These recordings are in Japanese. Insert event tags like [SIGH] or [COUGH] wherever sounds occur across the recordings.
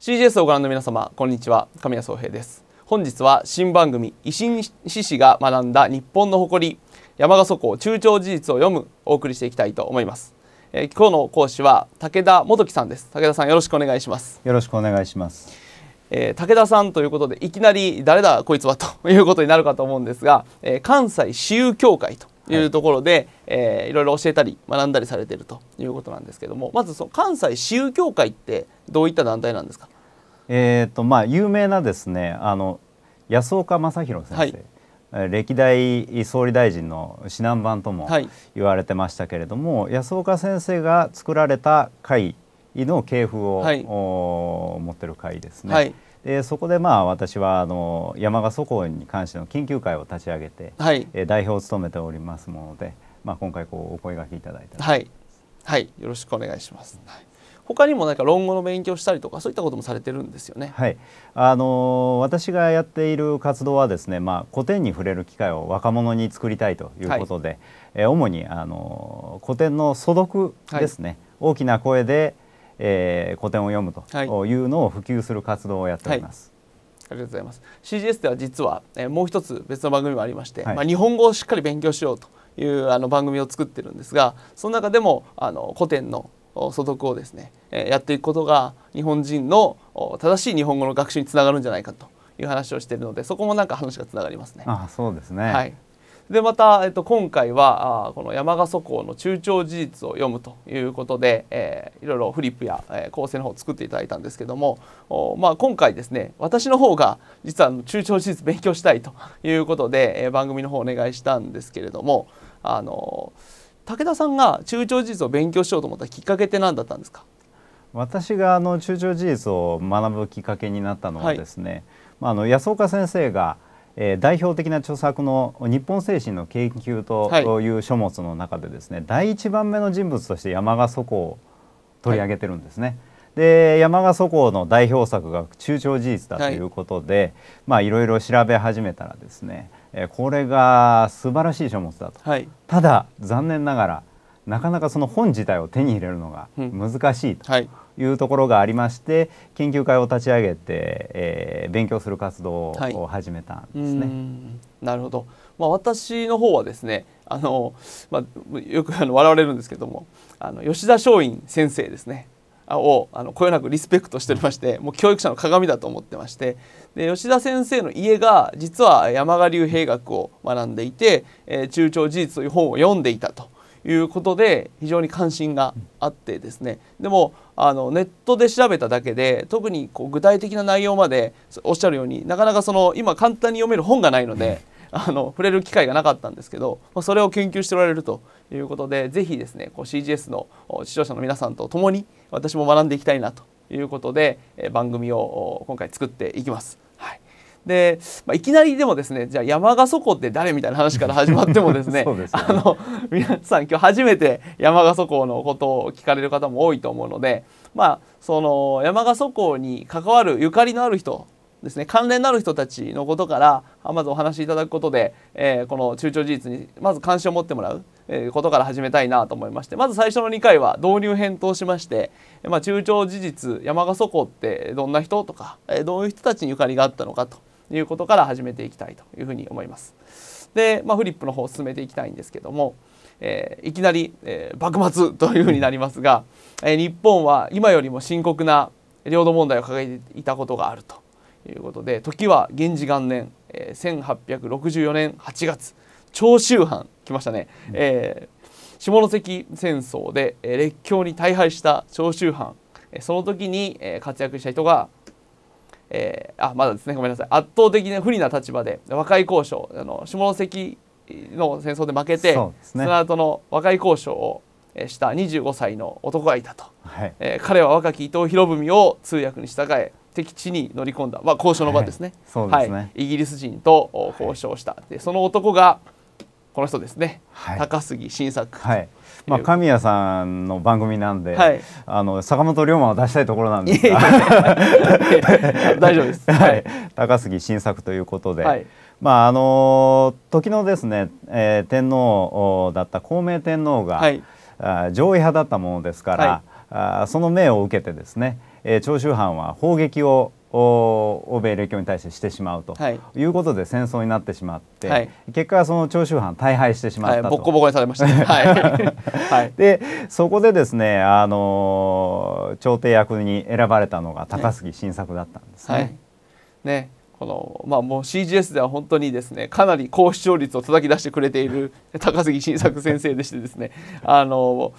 CGS をご覧の皆様こんにちは。神谷宗平です。本日は新番組維新志士が学んだ日本の誇り山賀祖港中長事実を読むお送りしていきたいと思います。えー、今日の講師は武田元樹さんです。武田さんよろしくお願いします。よろしくお願いします。えー、武田さんということでいきなり誰だこいつはということになるかと思うんですが、えー、関西私有協会とい。うところで、はいえー、いろいろ教えたり学んだりされているということなんですけどもまずその関西私有協会ってどういった団体なんですか？えーとまあ、有名なですねあの安岡正弘先生、はい、歴代総理大臣の指南版とも言われてましたけれども、はい、安岡先生が作られた会の系譜を、はい、持ってる会ですね。はいでそこでまあ私はあの山賀祖港に関しての研究会を立ち上げて、はい、え代表を務めておりますもので、まあ、今回こうお声がけいただいたはい、はい、よろしくお願いします。はい。他にも何か論語の勉強したりとかそういったこともされてるんですよね。はい、あの私がやっている活動はですね、まあ、古典に触れる機会を若者に作りたいということで、はい、え主にあの古典の素読ですね、はい、大きな声で、えー、古典を読むとい。うのを普及する活動をやっております。ありがとうございます。CGS では実は、えー、もう一つ別の番組もありまして、まあ、日本語をしっかり勉強しようというあの番組を作ってるんですがその中でもあの古典の所得をですねやっていくことが日本人の正しい日本語の学習につながるんじゃないかという話をしているのでそこもなんか話がつながりますね。あそうですね、はいでまた、えっと、今回はあこの山賀祖港の中長事実を読むということで、えー、いろいろフリップや、えー、構成の方を作っていただいたんですけどもお、まあ、今回ですね私の方が実は中長事実勉強したいということで、えー、番組の方お願いしたんですけれどもあのー武田さんが中長事実を勉強しようと思ったきっかけって何だったんですか？私があの中長事実を学ぶきっかけになったのはですね、はい、まあ、あの安岡先生が、えー、代表的な著作の「日本精神の研究」という書物の中でですね、はい、第一番目の人物として山賀祖港を取り上げてるんですね。はい。で山賀祖港の代表作が中長事実だということで、はい、まあいろいろ調べ始めたらですねえこれが素晴らしい書物だと、はい、ただ残念ながらなかなかその本自体を手に入れるのが難しいというところがありまして、研究会を立ち上げて、えー、勉強する活動を始めたんですね。はい、なるほど、まあ、私の方はですねあの、まあ、よくあの笑われるんですけどもあの吉田松陰先生ですね。をあのこよなくリスペクトしておりましてもう教育者の鏡だと思ってまして。で吉田先生の家が実は山賀流兵学を学んでいて「えー、中長事実」という本を読んでいたということで非常に関心があってですねでもあのネットで調べただけで特にこう具体的な内容までおっしゃるようになかなかその今簡単に読める本がないので。あの触れる機会がなかったんですけど、まあ、それを研究しておられるということでぜひですねこう CGS の視聴者の皆さんと共に私も学んでいきたいなということで、え番組を今回作っていきます。はいで、まあ、いきなりでもですねじゃあ山賀祖港って誰みたいな話から始まってもですね [LAUGHS] ね、あの皆さん今日初めて山賀祖港のことを聞かれる方も多いと思うのでまあその山賀祖港に関わるゆかりのある人ですね関連のある人たちのことからまずお話しいただくことで、えー、この中長事実にまず関心を持ってもらう、えー、ことから始めたいなと思いましてまず最初の2回は導入編としまして、まあ、中長事実山賀祖港ってどんな人とか、えー、どういう人たちにゆかりがあったのかということから始めていきたいというふうに思います。で、まあ、フリップの方を進めていきたいんですけども、えー、いきなり、えー、幕末というふうになりますが、えー、日本は今よりも深刻な領土問題を抱えていたことがあるということで時は源氏元年、えー、1864年8月長州藩来ましたね、うん、えー、下関戦争で、えー、列強に大敗した長州藩、えー、その時に、えー、活躍した人が、えー、あまだですね。ごめんなさい。圧倒的な不利な立場で和解交渉あの下関の戦争で負けてそ、ね,、の後の和解交渉をした25歳の男がいたと、はい、えー、彼は若き伊藤博文を通訳に従え敵地に乗り込んだ、まあ、交渉の場ですね。はい、ね。イギリス人と交渉した、でその男がこの人ですね、はい、高杉晋作、はいまあ、神谷さんの番組なんで、はい、あの坂本龍馬を出したいところなんですが。[LAUGHS] 大丈夫です、はい、高杉晋作ということで、はい、まああの時のですね、えー、天皇だった孔明天皇が、はい、あ上位派だったものですから、はい、あその命を受けてですねえー、長州藩は砲撃を欧米列強に対してしてしまうと、はい、いうことで戦争になってしまって、はい、結果その長州藩大敗してしまったと、はい、ボッコボコにされました、ね、[LAUGHS] はい、でそこでですねあの朝廷役に選ばれたのが高杉晋作だったんですね。ねこのまあもう CGS では本当にですねかなり高視聴率を叩き出してくれている高杉晋作先生でしてですねあの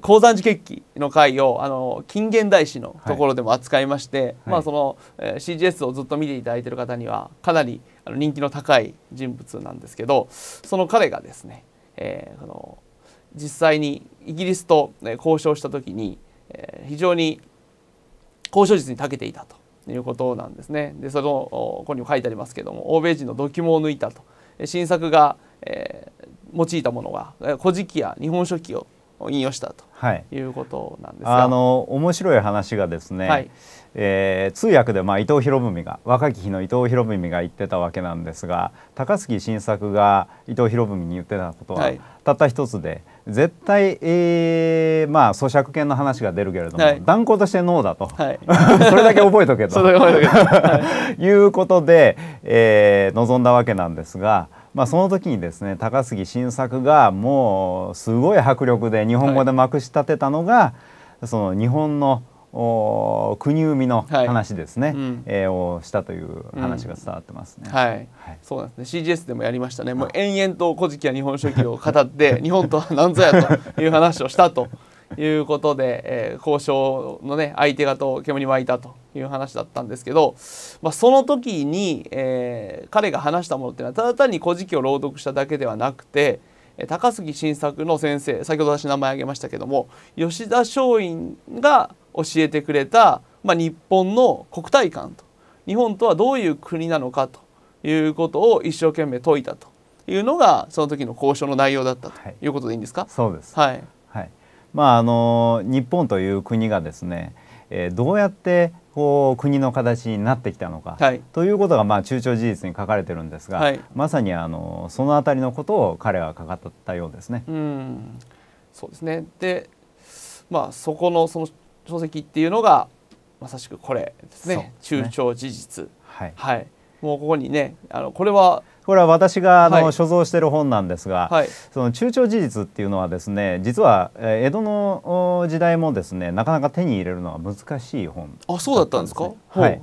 鉱山寺決起の会をあの近現代史のところでも扱いまして、はい、まあその、えー、CGS をずっと見ていただいている方にはかなりあの人気の高い人物なんですけどその彼がですね、えー、あの実際にイギリスと、ね、交渉した時に、えー、非常に交渉術に長けていたということなんですね。でそのここにも書いてありますけども欧米人のドキュモを抜いたと。新作が、えー、用いたものが「古事記」や「日本書紀」を引用したとい。うことなんですが、はい、あの面白い話がですね、はい、えー、通訳でまあ伊藤博文が若き日の伊藤博文が言ってたわけなんですが高杉晋作が伊藤博文に言ってたことは、たった一つで絶対、えー、まあ咀嚼犬の話が出るけれども、はい、断固としてノーだと、はい、[LAUGHS] それだけ覚えとけと。[LAUGHS] [LAUGHS] いうことで、えー、臨んだわけなんですが。まあ、その時にですね高杉晋作がもうすごい迫力で日本語でまくし立てたのが、はい、その日本のお国生みの話ですね、はいうん、えー、をしたという話が伝わってますね。うん、はい、はい、そうなんですね。CGS でもやりましたね。もう延々と古事記や日本書紀を語って日本とは何ぞやという話をしたということで、えー、交渉のね相手がと煙に湧いたという話だったんですけど、まあ、その時に、えー、彼が話したものっていうのはただ単に「古事記」を朗読しただけではなくて高杉晋作の先生先ほど私名前挙げましたけども吉田松陰が教えてくれた、まあ、日本の国体感と日本とはどういう国なのかということを一生懸命説いたというのがその時の交渉の内容だったということでいいんですか、はい、そうです、はいはいまあ、あの日本という国がですね、えー、どうやってこう国の形になってきたのか、はい、ということがまあ中朝事実に書かれてるんですが、はい、まさにあのその辺りのことを彼は語ったようですね。うん。そうですね。でまあそこのその書籍っていうのがまさしくこれですね、ね、中朝事実、はい、はい、もうここにねあのこれはこれは私があの、はい、所蔵している本なんですが、はい、その中朝事実っていうのはですね実は江戸の時代もですねなかなか手に入れるのは難しい本、ね、あそうだったんですか？はい。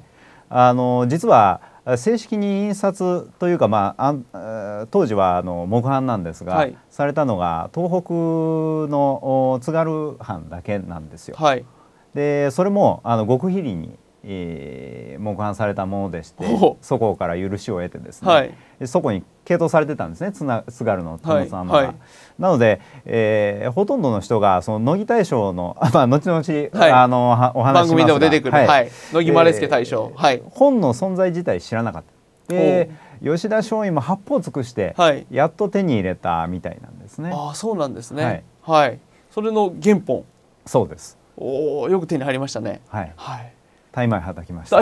あの実は正式に印刷というか、まあ、あ当時はあの木版なんですが、はい、されたのが東北の津軽藩だけなんですよ。はい、でそれもあの極秘裏にえー、木版されたものでしてそこから許しを得てですね、はい、そこに傾倒されてたんですね津津軽の殿様が。はい。はい、なので、えー、ほとんどの人がその乃木大将の、[LAUGHS] まあ、後々、はい、あのお話し番組でも出てくる、はい。乃木丸助大将、はい、本の存在自体知らなかった。で吉田松陰も八方尽くして、やっと手に入れたみたいなんですね。あそうなんですね、はい。それの原本。そうです。おおよく手に入りましたね。はい、はいタイマイはたきました。[LAUGHS]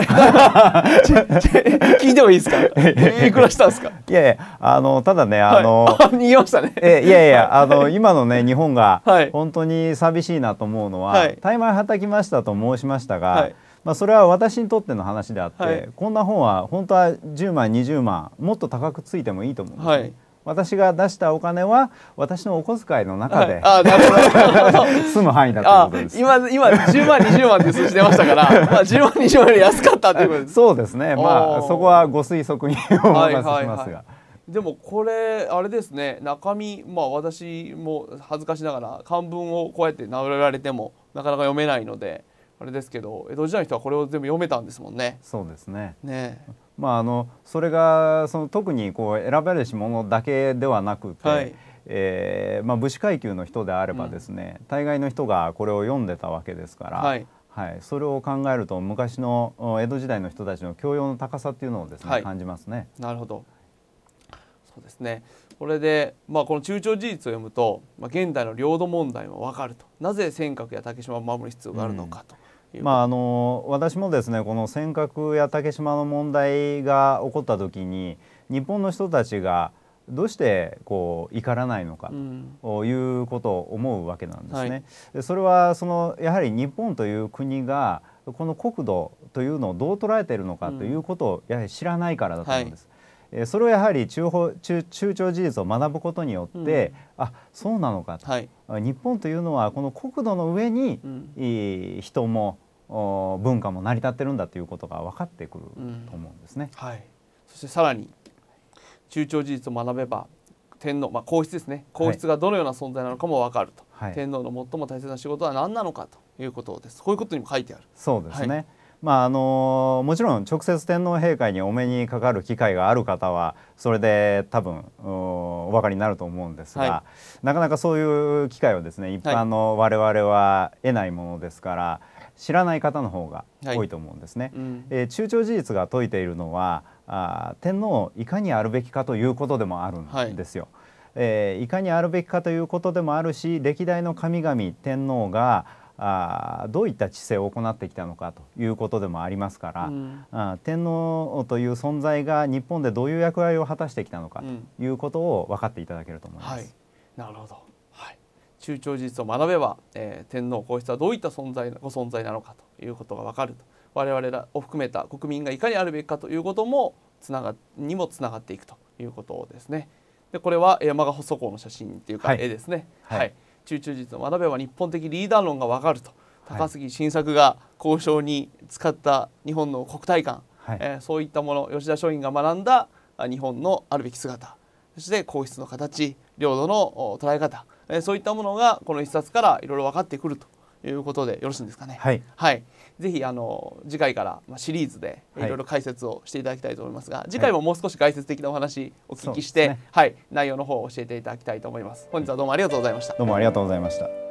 聞いてもいいですか？いくらしたんですか？いやいや、あの、ただね、あの。はい、逃げましたね。え、いやいや、あの、今のね、日本が。本当に寂しいなと思うのは。はい、タイマイはたきましたと申しましたが。はい、まあ、それは私にとっての話であって、こんな本は本当は10万20万もっと高くついてもいいと思うんです、ね、私が出したお金は私のお小遣いの中で、はい、あなるほど。[LAUGHS] 住む範囲だということです。今今10万20万って数字出ましたから [LAUGHS] まあ10万20万より安かったっていうことです。そうですね。まあそこはご推測にお任せしますが、はいはいはい、でもこれあれですね。中身まあ私も恥ずかしながら漢文をこうやって名乗られてもなかなか読めないのであれですけど江戸時代の人はこれを全部読めたんですもんね。そうですね。ねまあ、あのそれがその特にこう選ばれし者だけではなくて、はい、えー、まあ、武士階級の人であればですね、うん、大概の人がこれを読んでたわけですから、はい、はい、それを考えると昔の江戸時代の人たちの教養の高さっていうのをですね、はい、感じますね。なるほど。そうですね。これで、まあ、この中朝事実を読むと、まあ、現代の領土問題も分かると。なぜ尖閣や竹島を守る必要があるのかと。うんまあ、あの私もですねこの尖閣や竹島の問題が起こった時に日本の人たちがどうしてこう怒らないのかということを思うわけなんですね。はい、それはそのやはり日本という国がこの国土というのをどう捉えているのかということをやはり知らないからだと思うんです。はい、それをやはり中中中朝事実を学ぶことによって、うん、あそうなのかと、はい、日本というのはこの国土の上に、うん、人も文化も成り立ってるんだということが分かってくると思うんですね。うん、はい、そしてさらに中朝事実を学べば天皇、まあ、皇室ですね。皇室がどのような存在なのかも分かると、はい、天皇の最も大切な仕事は何なのかということです。こういうことにも書いてある。そうですね、はい、まああのもちろん直接天皇陛下にお目にかかる機会がある方はそれで多分お分かりになると思うんですが、はい、なかなかそういう機会をですね一般の我々は得ないものですから、知らない方の方が多いと思うんですね。はいうん、えー、中朝事実が説いているのはあ天皇いかにあるべきかということでもあるんですよ。はい、えー、いかにあるべきかということでもあるし歴代の神々天皇があどういった治世を行ってきたのかということでもありますから、うん、あ天皇という存在が日本でどういう役割を果たしてきたのかということを分かっていただけると思います。はい、なるほど、はい、中朝事実を学べば、えー、天皇皇室はどういった存在ご存在なのかということが分かると。我々らを含めた国民がいかにあるべきかということもつながにもつながっていくということですね。でこれは山賀細港の写真っていうか絵ですね。はい、はい、中中実を学べば日本的リーダー論がわかると。高杉晋作が交渉に使った日本の国体感、はい、えー、そういったもの吉田松陰が学んだ日本のあるべき姿。そして皇室の形領土の捉え方、えー、そういったものがこの一冊からいろいろ分かってくるということでよろしいんですかね？はい、はい、ぜひあの次回からまあシリーズでいろいろ解説をしていただきたいと思いますが、はい、次回ももう少し概説的なお話お聞きして、ね、はい、内容の方を教えていただきたいと思います。本日はどうもありがとうございました。どうもありがとうございました。